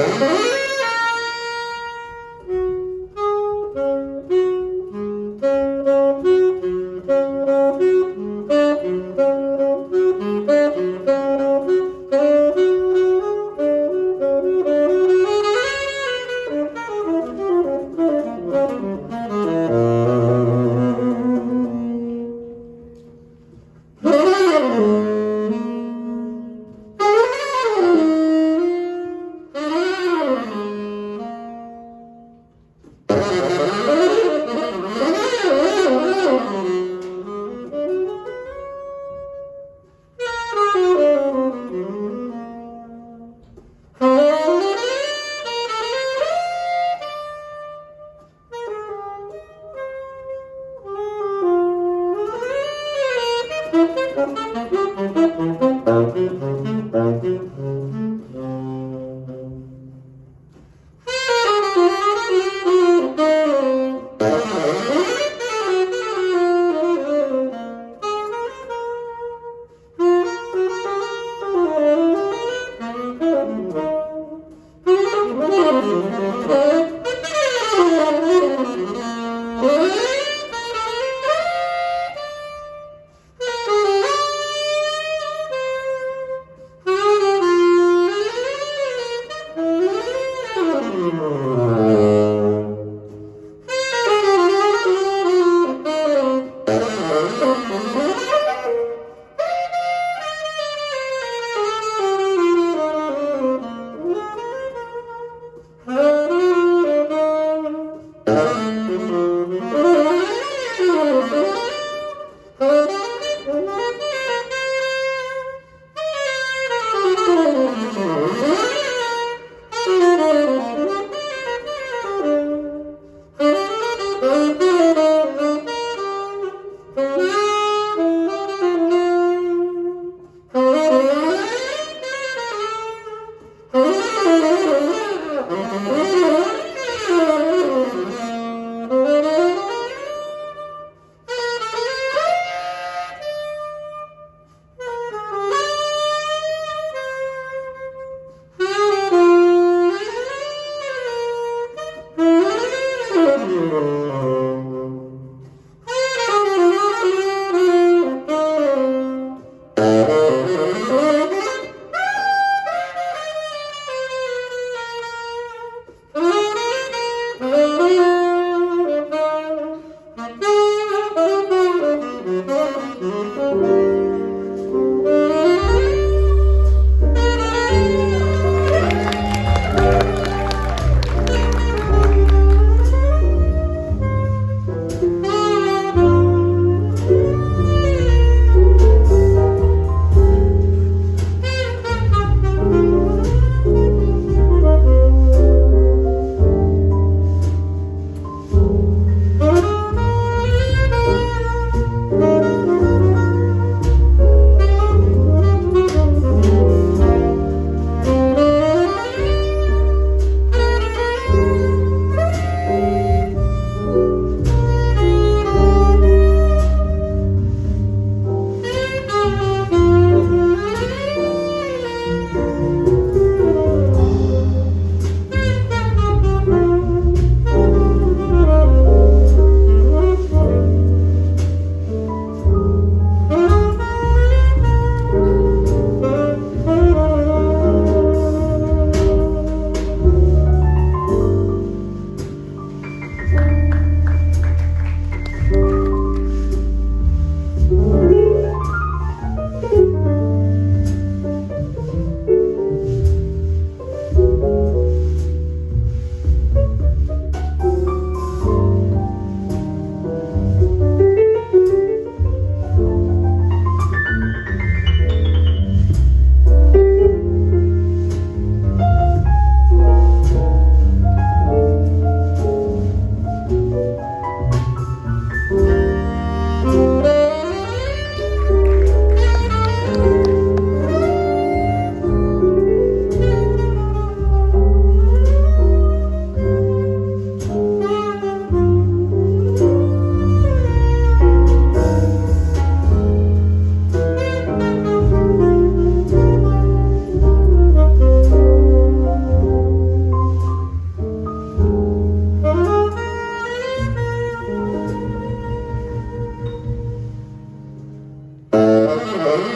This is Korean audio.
Mm-hmm. Música Mm-hmm.